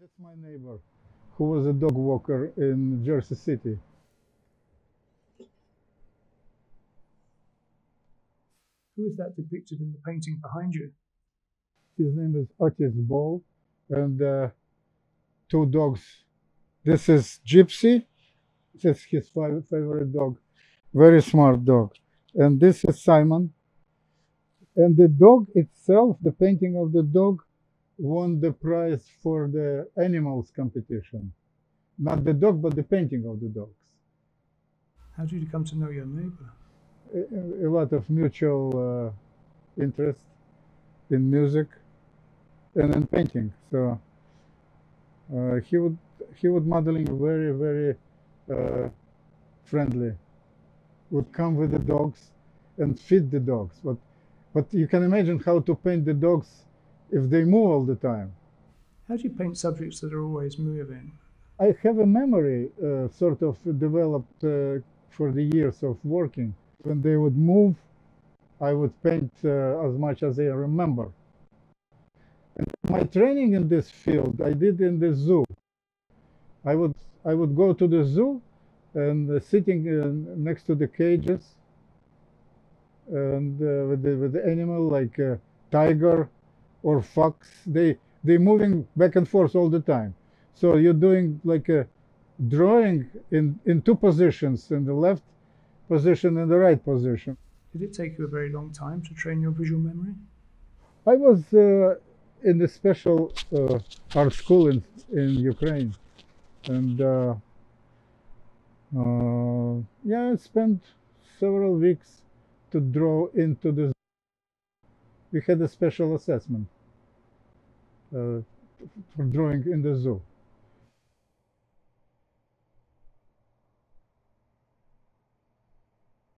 That's my neighbor, who was a dog walker in Jersey City. Who is that depicted in the painting behind you? His name is Otis Ball, and uh, two dogs. This is Gypsy. This is his favorite dog. Very smart dog. And this is Simon. And the dog itself, the painting of the dog, won the prize for the animals competition. Not the dog, but the painting of the dogs. How did you come to know your neighbor? A, a lot of mutual uh, interest in music and in painting. So uh, he would he would modeling very very uh, friendly. Would come with the dogs and feed the dogs. But but you can imagine how to paint the dogs if they move all the time. How do you paint subjects that are always moving? I have a memory uh, sort of developed uh, for the years of working. When they would move, I would paint uh, as much as I remember. And my training in this field I did in the zoo. I would I would go to the zoo and uh, sitting uh, next to the cages and uh, with the with the animal like a tiger or fox. They they moving back and forth all the time. So you're doing like a drawing in in two positions, in the left position and the right position. Did it take you a very long time to train your visual memory? I was uh, in the special uh, art school in in Ukraine, and uh, uh, yeah, I spent several weeks to draw into the. We had a special assessment uh, for drawing in the zoo.